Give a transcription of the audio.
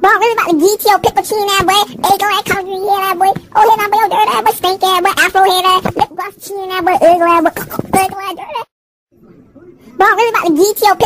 Bro, I'm really about to get your that boy. Egg on country hair that boy. Oh yeah, that boy, oh dirty that boy, stink that boy, afro head that, lip gloss chin that boy, ugly that boy, ugly that dirt Bro, really about to get your